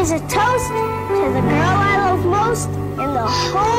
raise a toast to the girl I love most in the whole